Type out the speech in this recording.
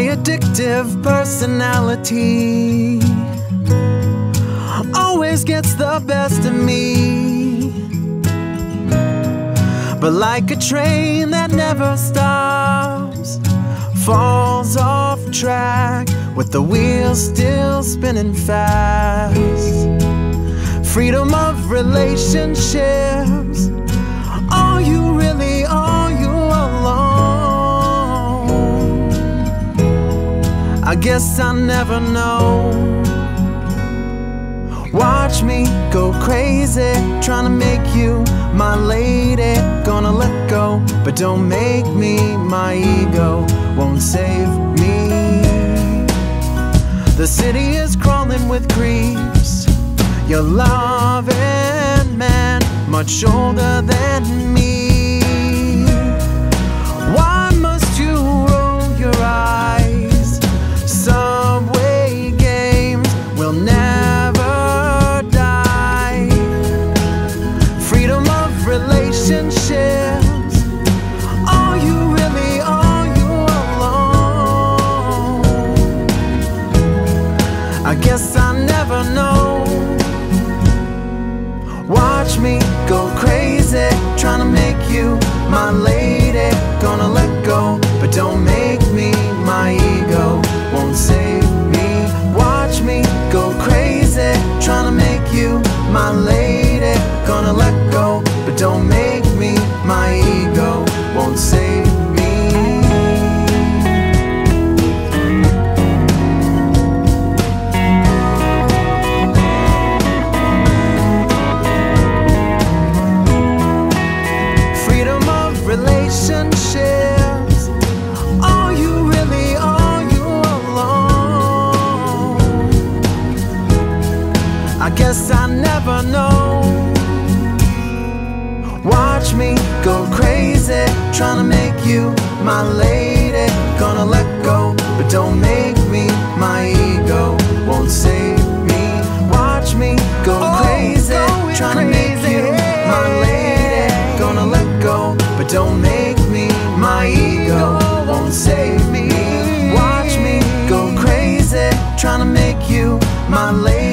Destructive personality always gets the best of me. But like a train that never stops, falls off track with the wheels still spinning fast. Freedom of relationships. I guess I'll never know. Watch me go crazy, trying to make you my lady. Gonna let go, but don't make me my ego. Won't save me. The city is crawling with creeps. Your loving man, much older than me. Are you really, you alone? I guess I never know. Watch me go crazy, to make you my lady. Relationships. Are you really, you alone? I guess I never know. Watch me go crazy, trying to make you my lady. Gonna let go, but don't make don't make me my ego. Won't save me. Watch me go crazy, trying to make you my lady.